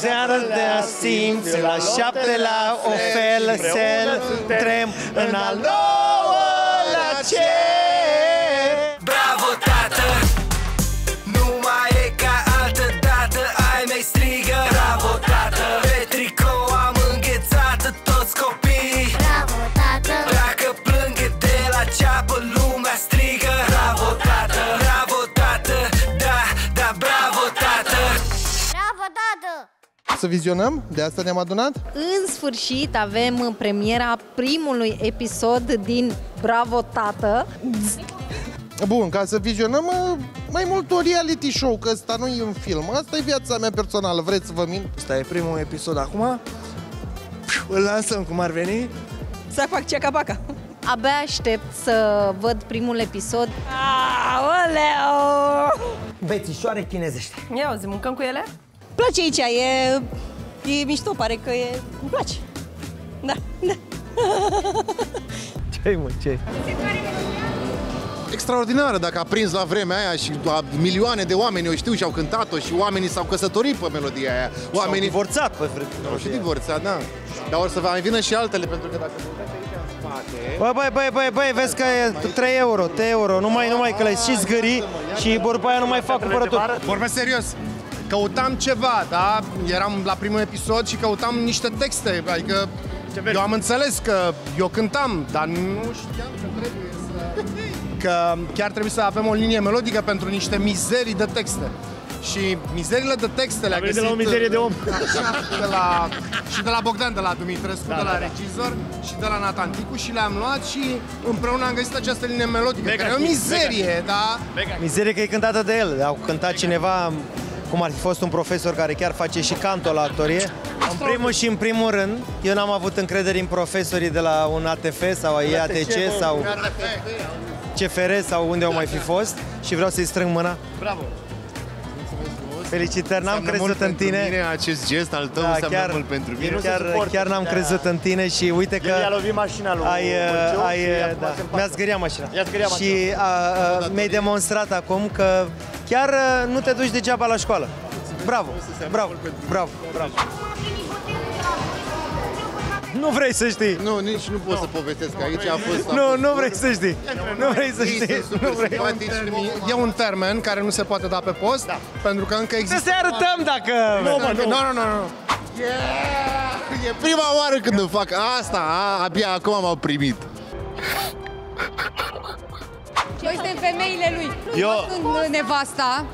seară de simți La șapte la o fel Sel trem în al nouălea Să vizionăm? De asta ne-am adunat? În sfârșit avem premiera primului episod din Bravo Tată. Bun, ca să vizionăm uh, mai mult o reality show, că ăsta nu e un film. Asta e viața mea personală, vreți să vă mint? Asta e primul episod acum Îl lansăm cum ar veni Să fac ceaca-paca. Abia aștept să văd primul episod. Aoleu! Bețișoare chinezești. Ia zi, mâncăm cu ele? Place aici, e... E mișto, pare că e... Îmi place. Da, da. Ce-i mă, ce Extraordinară dacă a prins la vremea aia și la milioane de oameni o știu și au cântat-o și oamenii s-au căsătorit pe melodia aia. Oamenii Oamenii divorțat pe au și divorțat, da. Dar o să mai vină și altele, pentru că dacă vă uitați aici în spate... Băi, băi, băi, băi, băi, vezi că e 3 euro, 3 euro, nu mai, nu mai că le și zgârii și după aia nu mai fac cumpărături. Vorbesc serios. Căutam ceva, da? Eram la primul episod și căutam niște texte, adică eu am înțeles că eu cântam, dar nu știam că trebuie să... Că chiar trebuie să avem o linie melodică pentru niște mizerii de texte. Și mizerile de texte le-a găsit... de la o mizerie de om. Așa, de la, și de la Bogdan, de la Dumitrescu, da, de la da, regizor și de la Nathan Ticu și le-am luat și împreună am găsit această linie melodică, Mega care e o hit, mizerie, da? Mizerie că e cântată de el, au cântat cineva cum ar fi fost un profesor care chiar face și canto la actorie. În primul și în primul rând, eu n-am avut încredere în profesorii de la un ATF sau IATC sau CFR sau unde au mai fi fost și vreau să-i strâng mâna. Bravo! Felicitări, n-am Înseamnă crezut mult în pentru tine. Mine, acest gest al tău Da, înseamnă chiar- mult pentru mine. nu se Chiar, suportă. chiar n-am Da. crezut în tine și uite că El i-a lovit mașina lui ai, Bălciu ai, și ai, acum da, se împacă. mi-a zgâriat mașina. I-a zgâriat și a, a, mi-ai demonstrat acum că chiar a, nu te duci degeaba la școală. Bravo, bravo, bravo, bravo. Nu vrei să știi. Nu, nici nu pot să povestesc aici, a fost... a Nu, fost nu vrei să știi. Nu vrei să Ei știi. sunt super Nu vrei. simpatici. E un termen care nu se poate da pe post, da. pentru că încă Să există... se arătăm dacă... Nu, mă, nu, nu, nu, nu. Yeah! E prima oară când îmi fac asta, a, abia acum m-au primit. Noi suntem femeile lui. Eu- Eu sunt nevasta.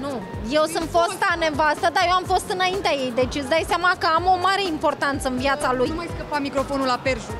Nu, eu sunt fosta nevastă, dar eu am fost înaintea ei, deci îți dai seama că am o mare importanță în viața lui. Nu mai scăpa microfonul la Perju.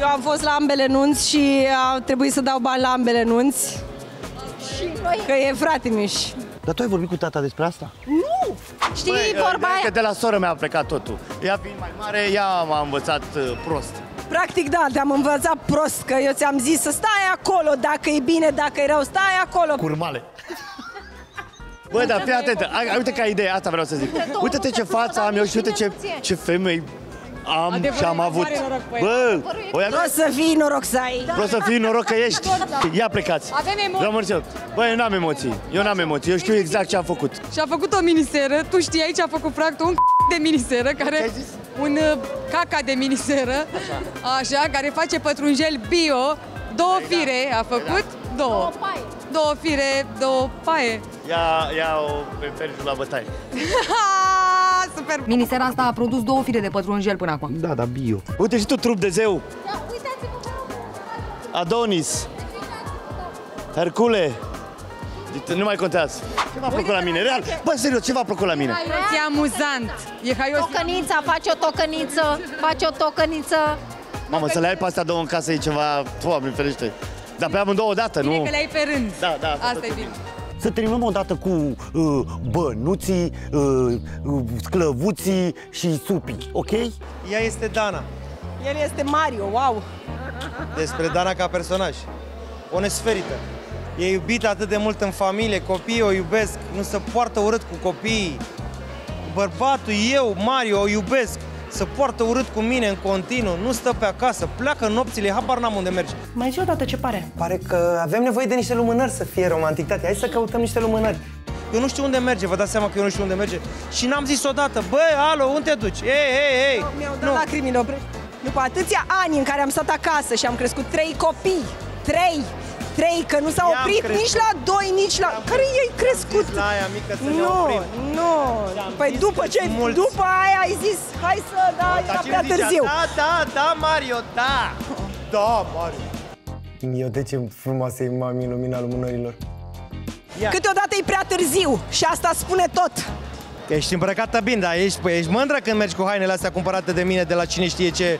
Eu am fost la ambele nunți și a trebuit să dau bani la ambele nunți. Și noi, Că e frate miș. Dar tu ai vorbit cu tata despre asta? știi, Băi, vorba ideea e aia, Că de la soră mea a plecat totul. Ea fiind mai mare, ea m-a învățat uh, prost. Practic, da, te-am învățat prost, că eu ți-am zis să stai acolo, dacă e bine, dacă e rău, stai acolo. Curmale. Băi, dar fii atent, Ai- uite ca idee, asta vreau să zic. Uite-te ce față am eu și uite ce, ce femei am Adevărul și am e avut. mare noroc pe Bă, o ia Nu o să fii noroc să ai. Vreau să fii noroc că ești. Ia plecați. Avem emoții. Vreau mărțel. Băi, eu n-am emoții. Eu n-am emoții. Eu știu exact ce am făcut. Și a făcut o miniseră. Tu știai ce a făcut practic un de miniseră care un uh, caca de miniseră. Așa, care face pătrunjel bio. Două fire a făcut. Două. Paie. Două fire, două paie. Ia, ia o pe Ferju la bătaie. Super. Minisera asta a produs două fire de pătrunjel până acum. Da, da, bio. Uite și tu trup de zeu. Adonis. Hercule. Uite, Nu mai contează. Ce v-a plăcut la mine? Real. Bă, serios, ce v-a plăcut la mine? E amuzant. E haios. tocănița, faci o tocăniță, faci o tocăniță. Mamă, să le ai pe astea două în casă e ceva... Doamne, ferește. Dar pe amândouă odată, Bine nu? că le ai pe rând. Da, da. Asta e bine. Să terminăm odată cu uh, bănuții, uh, uh, sclăvuții și supii, ok? Ea este Dana. El este Mario, wow. Despre Dana ca personaj. O nesferită. E iubită atât de mult în familie, copiii o iubesc, nu se poartă urât cu copiii. Bărbatul, eu, Mario, o iubesc. Se poartă urât cu mine în continuu, nu stă pe acasă, pleacă nopțile, habar n-am unde merge. Mai zi o dată ce pare. Pare că avem nevoie de niște lumânări să fie romantic, tati. Hai să căutăm niște lumânări. Eu nu știu unde merge, vă dați seama că eu nu știu unde merge. Și n-am zis odată, bă, alo, unde te duci? Ei, ei, ei! Mi-au dat lacrimile oprești. După atâția ani în care am stat acasă și am crescut trei copii, trei, trei, că nu s-a I-am oprit crescut. nici la doi, nici la... Care i-ai crescut? La aia mică să ne Nu, oprim. nu. Păi zis după că ce, sunt mulți. după aia ai zis, hai să, da, Dar era cine prea zicea, târziu. Da, da, da, Mario, da! Da, Mario! Eu de ce frumoasă e mami în lumina lumânărilor? Câteodată e prea târziu și asta spune tot. Ești îmbrăcată bine, dar ești, păi, ești mândră când mergi cu hainele astea cumpărate de mine de la cine știe ce...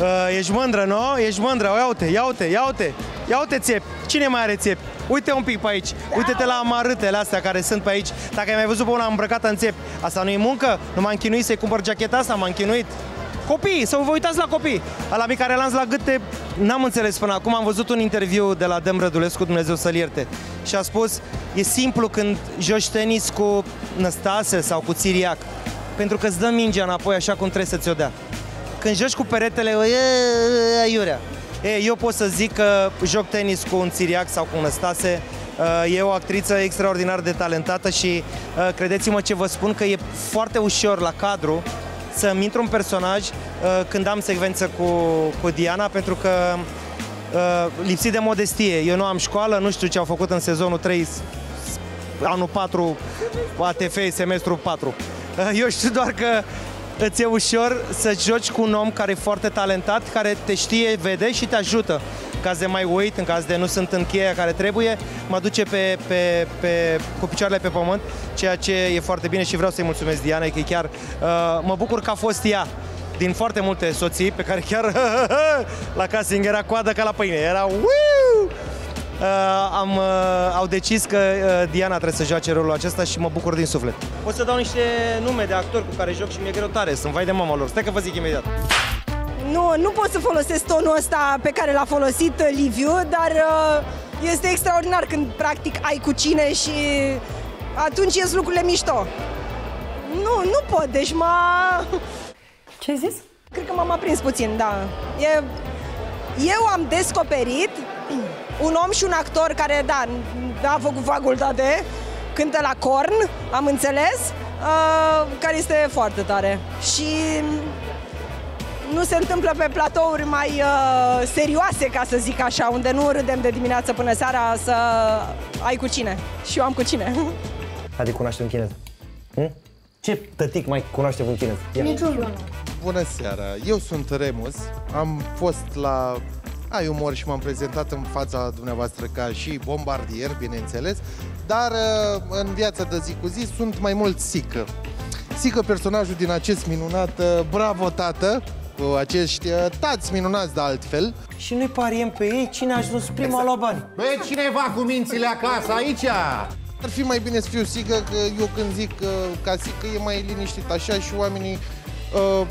Uh, ești mândră, nu? Ești mândră, ia uite, ia uite, ia uite, ia uite țepi. Cine mai are țepi? Uite un pic pe aici, uite-te la amarâtele astea care sunt pe aici. Dacă ai mai văzut pe una îmbrăcată în țepi, asta nu e muncă? Nu m-am chinuit să-i cumpăr jacheta asta, m-am chinuit. Copii, să vă uitați la copii. Ala mic care lanț la gâte, n-am înțeles până acum. Am văzut un interviu de la Dem Rădulescu, Dumnezeu să-l ierte. Și a spus, e simplu când joci tenis cu Năstase sau cu Țiriac. Pentru că îți dă mingea înapoi așa cum trebuie să ți-o dea. Când joci cu peretele, e, e, e, iurea. E, eu pot să zic că joc tenis cu un Țiriac sau cu un Năstase. E o actriță extraordinar de talentată și uh, credeți-mă ce vă spun că e foarte ușor la cadru să-mi intru un personaj uh, când am secvență cu, cu Diana, pentru că uh, lipsit de modestie. Eu nu am școală, nu știu ce au făcut în sezonul 3, anul 4, ATF, semestru 4. Uh, eu știu doar că îți e ușor să joci cu un om care e foarte talentat, care te știe, vede și te ajută. În caz de mai uit, în caz de nu sunt în cheia care trebuie, mă duce pe, pe, pe, cu picioarele pe pământ, ceea ce e foarte bine și vreau să-i mulțumesc Diana, că chiar uh, mă bucur că a fost ea din foarte multe soții pe care chiar la casting era coadă ca la pâine. Era Wiu! Uh, am, uh, au decis că uh, Diana trebuie să joace rolul acesta și mă bucur din suflet. Pot să dau niște nume de actori cu care joc și mi-e greu tare. Sunt vai de mama lor. Stai că vă zic imediat. Nu, nu pot să folosesc tonul ăsta pe care l-a folosit uh, Liviu, dar uh, este extraordinar când practic ai cu cine și atunci ies lucrurile mișto. Nu, nu pot, deci m-a... Ce ai zis? Cred că m-am aprins puțin, da. E... Eu am descoperit un om și un actor care, da, a făcut facultate, cântă la corn, am înțeles, uh, care este foarte tare. Și nu se întâmplă pe platouri mai uh, serioase, ca să zic așa, unde nu râdem de dimineață până seara să ai cu cine. Și eu am cu cine. Adică cunoaște un chinez. Hm? Ce tătic mai cunoaște un chinez? Ia. Niciunul. Bună seara, eu sunt Remus, am fost la Ai Umor și m-am prezentat în fața dumneavoastră ca și bombardier, bineînțeles, dar uh, în viața de zi cu zi sunt mai mult Sică. Sică, personajul din acest minunat uh, Bravo Tată, cu acești uh, tați minunați de altfel. Și noi pariem pe ei cine a ajuns prima la bani. Bă, cineva cu mințile acasă, aici! Ar fi mai bine să fiu Sică, că eu când zic uh, ca Sică e mai liniștit așa și oamenii uh,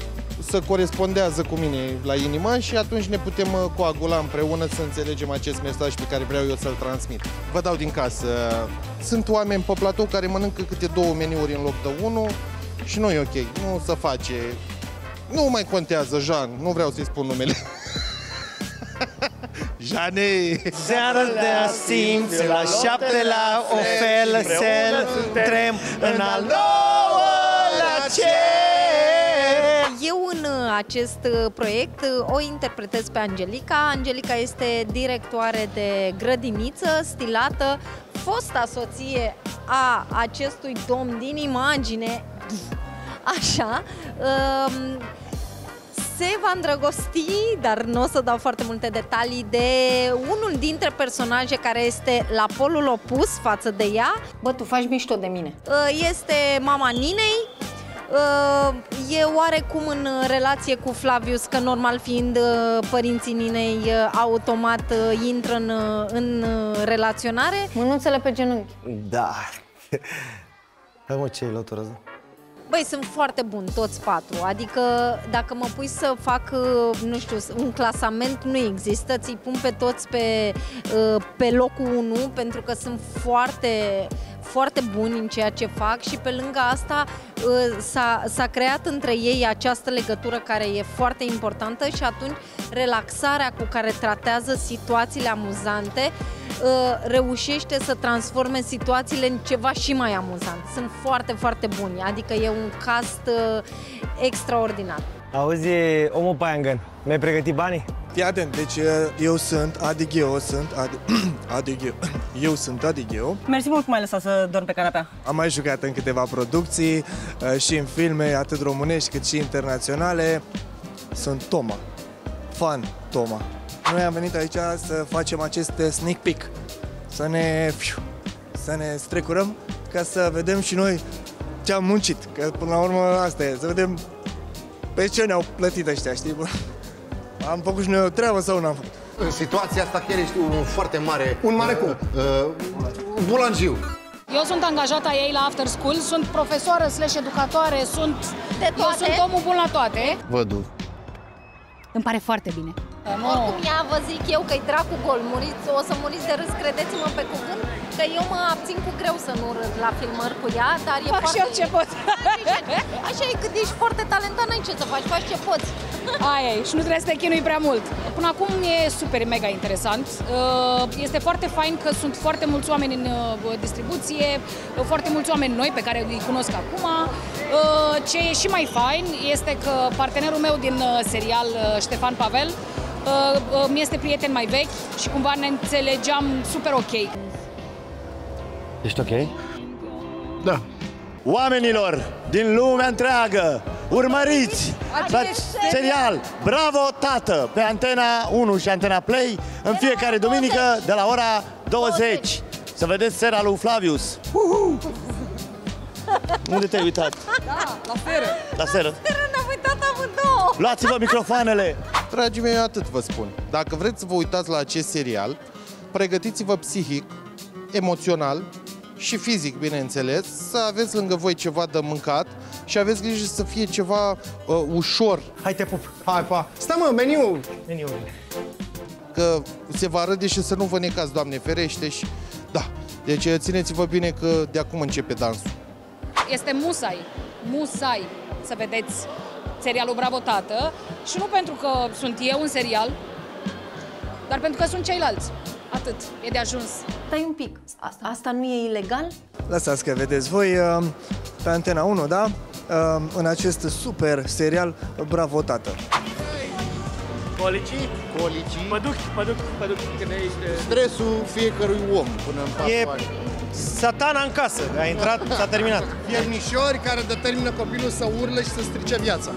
să corespondează cu mine la inimă și atunci ne putem uh, coagula împreună să înțelegem acest mesaj pe care vreau eu să-l transmit. Vă dau din casă. Sunt oameni pe platou care mănâncă câte două meniuri în loc de unul și nu e ok. Nu se face. Nu mai contează, Jean. Nu vreau să-i spun numele. Jane! Seara de simți la șapte la o fel sel trem în al nouălea acest uh, proiect uh, o interpretez pe Angelica. Angelica este directoare de grădiniță, stilată, fosta soție a acestui domn din imagine. Așa. Um, se va îndrăgosti, dar nu o să dau foarte multe detalii, de unul dintre personaje care este la polul opus față de ea. Bă, tu faci mișto de mine. Uh, Este mama Ninei, uh, e oarecum în relație cu Flavius, că normal fiind uh, părinții Ninei, uh, automat uh, intră în, uh, în uh, relaționare. Mânuțele pe genunchi. Da. Hai mă, ce e lătură? Băi, sunt foarte buni toți patru, adică dacă mă pui să fac, uh, nu știu, un clasament, nu există, ți-i pun pe toți pe, uh, pe locul 1 pentru că sunt foarte, foarte buni în ceea ce fac și pe lângă asta uh, s-a, s-a creat între ei această legătură care e foarte importantă și atunci relaxarea cu care tratează situațiile amuzante uh, reușește să transforme situațiile în ceva și mai amuzant. Sunt foarte, foarte buni, adică e un cast uh, extraordinar. Auzi, omul Paiangan, mi-ai pregătit banii? Fii atent, deci uh, eu sunt Adigheo, sunt Adi... Adigheo. Eu sunt Adigheo. Mersi mult că m-ai lăsat să dorm pe canapea. Am mai jucat în câteva producții uh, și în filme, atât românești cât și internaționale. Sunt Toma, fan Toma. Noi am venit aici să facem acest sneak peek, să ne, fiu, să ne strecurăm ca să vedem și noi ce am muncit, că până la urmă asta e, să vedem pe ce ne-au plătit ăștia, știi? Bă? Am făcut și noi o treabă sau n-am făcut? În situația asta chiar ești un foarte mare... Un mare cum? Uh, bulangiu. Eu sunt angajata ei la After School, sunt profesoară slash educatoare, sunt... De Eu sunt omul bun la toate. Văduv. Îmi pare foarte bine. Nu. Oricum ea vă zic eu că-i dracu gol, muriți, o să muriți de râs, credeți-mă pe cuvânt, că eu mă abțin cu greu să nu râd la filmări cu ea, dar e Fac și foarte... eu ce pot. Așa e, cât ești foarte talentat, n-ai ce să faci, faci ce poți. Aia e, și nu trebuie să te chinui prea mult. Până acum e super mega interesant. Uh, Este foarte fain că sunt foarte mulți oameni în uh, distribuție, uh, foarte mulți oameni noi pe care îi cunosc acum. Uh, Ce e și mai fain este că partenerul meu din uh, serial, uh, Ștefan Pavel, uh, uh, mi este prieten mai vechi și cumva ne înțelegeam super ok. Ești ok? Da. Oamenilor din lumea întreagă, urmăriți Acest serial Bravo Tată pe Antena 1 și Antena Play în fiecare duminică de la ora 20. Să vedeți seara lui Flavius. Uhu! Unde te-ai uitat? Da, la seră. La seră. Ne-am uitat amândouă. Luați-vă microfoanele! Dragii mei, eu atât vă spun. Dacă vreți să vă uitați la acest serial, pregătiți-vă psihic, emoțional și fizic, bineînțeles, să aveți lângă voi ceva de mâncat și aveți grijă să fie ceva uh, ușor. Hai te pup! Hai, pa! Stai mă, meniu! Meniu. Că se va râde și să nu vă necați, Doamne ferește și... Da, deci țineți-vă bine că de acum începe dansul. Este musai, musai să vedeți serialul Bravo Tată și nu pentru că sunt eu un serial, dar pentru că sunt ceilalți. Atât, e de ajuns. Stai un pic, asta, asta nu e ilegal? Lăsați că vedeți voi uh, pe Antena 1, da? Uh, În acest super serial Bravo Tată. Colicii? Colicii? Mă duc, mă duc, mă duc. Stresul fiecărui om până în patru E ani. satana în casă, a intrat, s-a terminat. Fiernișori care determină copilul să urle și să strice viața.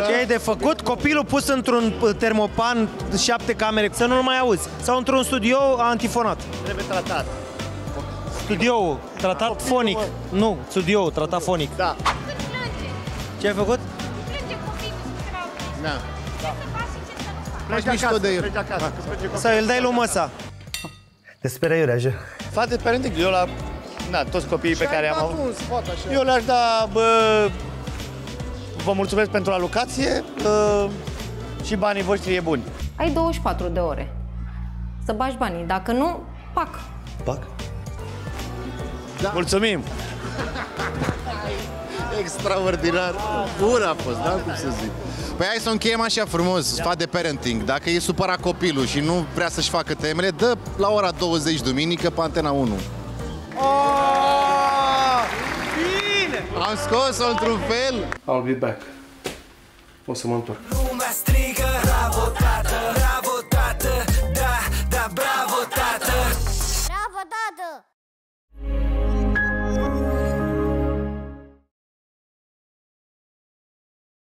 Ce ai de făcut? Copilul pus într-un uh, termopan, șapte camere, să nu-l mai auzi. Sau într-un studio antifonat. Trebuie tratat. Studioul, tratat fonic. Nu, studioul, tratat fonic. Da. Ce ai făcut? Da. Pleci mișto de el. Pleci acasă. Să îl dai lui măsa. Te speră iurea, așa. Fate parenting, eu la na, toți copiii pe care am avut. un sfat așa. Eu le-aș da, bă, vă mulțumesc pentru alocație bă, și banii voștri e buni. Ai 24 de ore să bagi banii. Dacă nu, pac. Pac? Da. Mulțumim! Extraordinar. Bun a fost, da? Cum să zic. Păi hai să o încheiem așa frumos, sfat de parenting. Dacă e supărat copilul și nu vrea să-și facă temele, dă la ora 20 duminică pe Antena 1. Am scos-o într-un fel. I'll be back. O să mă întorc.